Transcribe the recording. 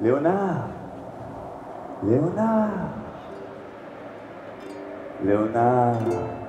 Leona! Leona! Leona!